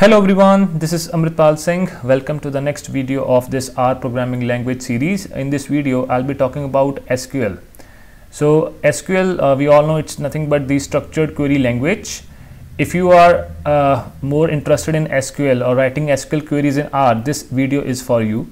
Hello everyone, this is Amritpal Singh. Welcome to the next video of this R programming language series. In this video, I'll be talking about SQL. So SQL, uh, we all know it's nothing but the structured query language. If you are uh, more interested in SQL or writing SQL queries in R, this video is for you.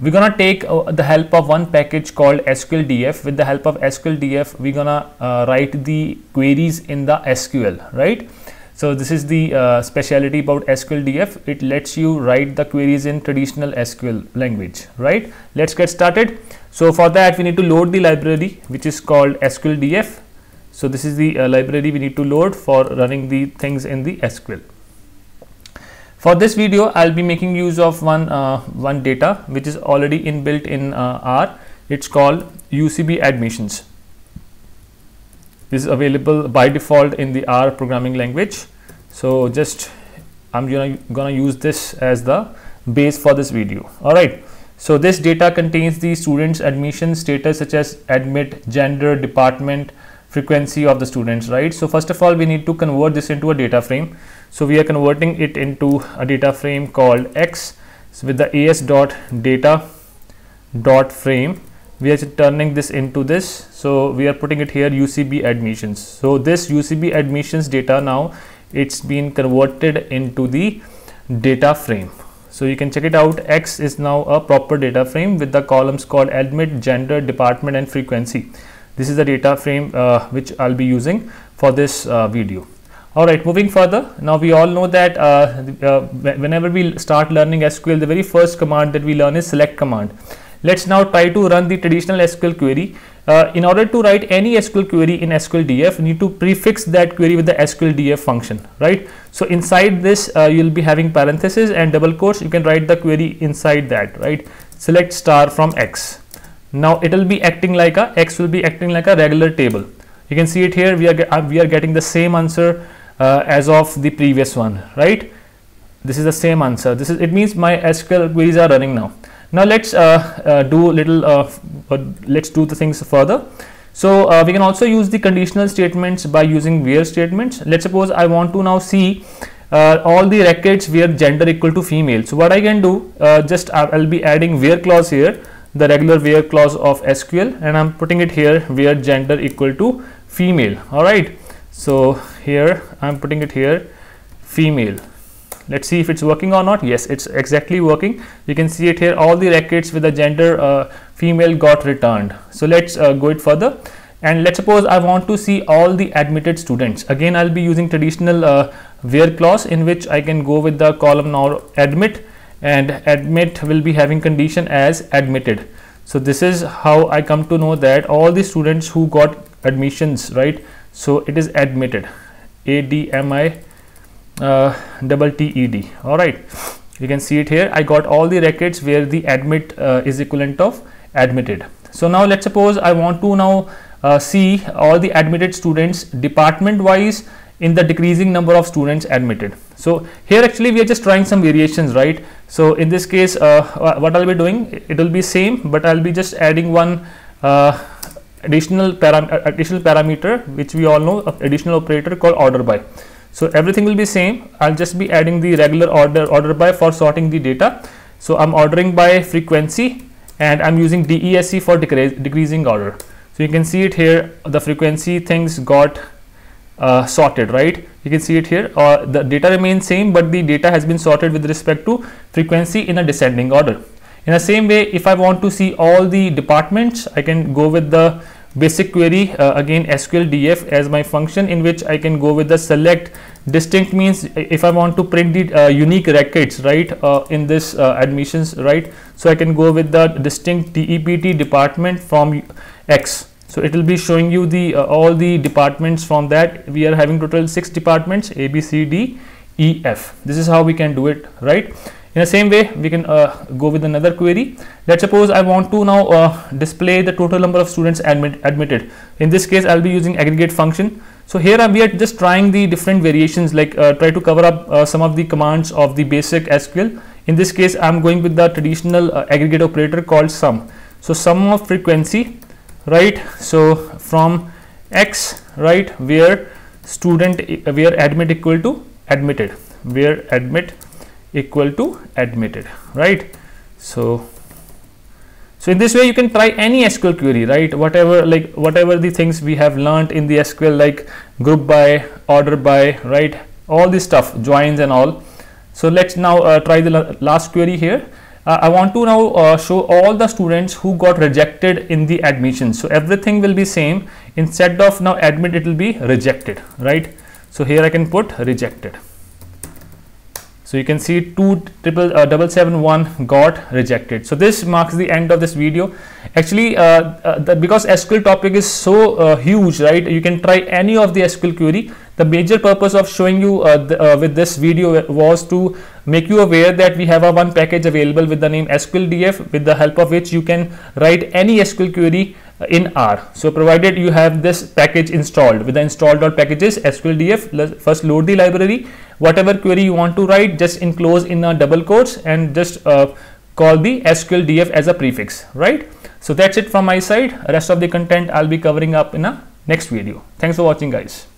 We're gonna take uh, the help of one package called SQLDF. With the help of SQLDF, we're gonna uh, write the queries in the SQL, right? So this is the uh, speciality about SQLDF. It lets you write the queries in traditional SQL language, right? Let's get started. So for that, we need to load the library, which is called SQLDF. So this is the uh, library we need to load for running the things in the SQL. For this video, I'll be making use of one uh, one data which is already inbuilt in uh, R. It's called UCB admissions is available by default in the R programming language. So just I'm gonna, gonna use this as the base for this video. All right. So this data contains the students admission status such as admit, gender, department, frequency of the students, right? So first of all, we need to convert this into a data frame. So we are converting it into a data frame called X so with the as dot data dot frame we are turning this into this. So we are putting it here UCB admissions. So this UCB admissions data now it's been converted into the data frame. So you can check it out. X is now a proper data frame with the columns called admit gender department and frequency. This is the data frame uh, which I'll be using for this uh, video. All right moving further. Now we all know that uh, uh whenever we start learning SQL the very first command that we learn is select command Let's now try to run the traditional SQL query. Uh, in order to write any SQL query in SQLDF, you need to prefix that query with the SQLDF function, right? So inside this, uh, you'll be having parentheses and double quotes. You can write the query inside that, right? Select star from X. Now it will be acting like a X will be acting like a regular table. You can see it here. We are uh, we are getting the same answer uh, as of the previous one, right? This is the same answer. This is it means my SQL queries are running now now let's uh, uh, do little uh, let's do the things further. So uh, we can also use the conditional statements by using where statements. Let's suppose i want to now see uh, all the records where gender equal to female. So what i can do uh, just i'll be adding where clause here the regular where clause of sql and i'm putting it here where gender equal to female. All right. So here i'm putting it here female let's see if it's working or not. Yes it's exactly working. You can see it here. All the records with the gender uh, female got returned. So let's uh, go it further. And let's suppose I want to see all the admitted students. Again I'll be using traditional uh, where clause in which I can go with the column now admit and admit will be having condition as admitted. So this is how I come to know that all the students who got admissions right? So it is admitted. ADMI double TED all right. You can see it here. I got all the records where the admit uh, is equivalent of admitted. So now let's suppose I want to now uh, see all the admitted students department wise in the decreasing number of students admitted. So here actually we are just trying some variations right? So in this case uh, what I'll be doing it will be same but I'll be just adding one uh, additional param additional parameter which we all know additional operator called order by so everything will be same. I'll just be adding the regular order order by for sorting the data. So I'm ordering by frequency and I'm using DESC for decreasing order. So you can see it here, the frequency things got uh, sorted, right? You can see it here, uh, the data remains same, but the data has been sorted with respect to frequency in a descending order. In the same way, if I want to see all the departments, I can go with the basic query uh, again SQL DF as my function in which I can go with the select. Distinct means if I want to print the uh, unique records right uh, in this uh, admissions right so I can go with the distinct DEPT department from X. So it will be showing you the uh, all the departments from that. We are having total six departments A B C D E F. This is how we can do it right in the same way, we can uh, go with another query. Let's suppose I want to now uh, display the total number of students admit, admitted. In this case, I'll be using aggregate function. So here we are just trying the different variations like uh, try to cover up uh, some of the commands of the basic SQL. In this case, I'm going with the traditional uh, aggregate operator called sum. So sum of frequency, right? So from X, right, where student, where admit equal to admitted where admit equal to admitted right? So so in this way you can try any SQL query right? Whatever like whatever the things we have learned in the SQL like group by order by right? All this stuff joins and all. So let's now uh, try the last query here. Uh, I want to now uh, show all the students who got rejected in the admission. So everything will be same. Instead of now admit it will be rejected right? So here I can put rejected so you can see two triple uh, double seven one got rejected. So this marks the end of this video. Actually, uh, uh, the, because SQL topic is so uh, huge, right? You can try any of the SQL query. The major purpose of showing you uh, uh, with this video was to make you aware that we have a one package available with the name SQLDF with the help of which you can write any SQL query in R. So provided you have this package installed with the install.packages SQLDF, first load the library, whatever query you want to write, just enclose in a double quotes and just uh, call the SQLDF as a prefix, right? So that's it from my side. Rest of the content I'll be covering up in a next video. Thanks for watching guys.